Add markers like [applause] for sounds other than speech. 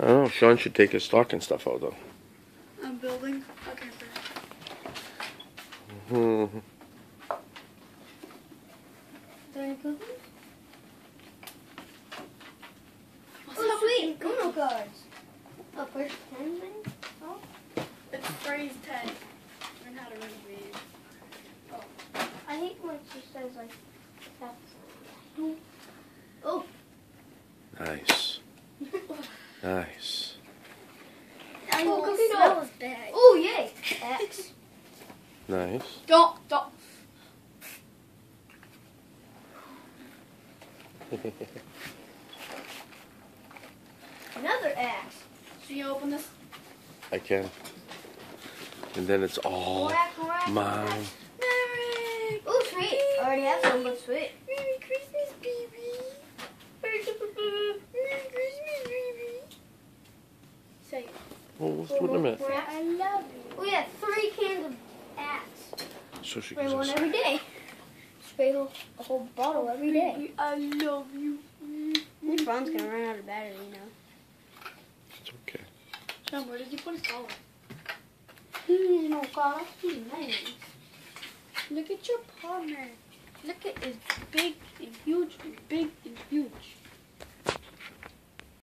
I don't know. Sean should take his stocking stuff out though. I'm building. Okay. Hmm. There any cookies? What's Oh, sweet. Uno cards. Oh, first 10 then? Oh. It's Phase 10. Learn how to read these. I hate when she says, like, that's. Oh, Nice. Nice. Oh, know cookie dough. bad. oh, yay. Axe. Nice. Don't, don't. [laughs] Another Axe. So you open this? I can. And then it's all Whack, whack, mine. Merry, Oh, sweet. I already have some, but sweet. Merry Christmas, baby. Merry Christmas, baby. Say. Well, let's do it in a minute. Whack. I love We have three cans of Axe. So she Spray gives one us. every day. Spray a whole, a whole bottle every day. I love you. Your phone's gonna run out of battery, you know. It's okay. Sean, where did you put his collar? He's no collar. He's nice. Look at your partner. Look at it's big and huge and big and huge.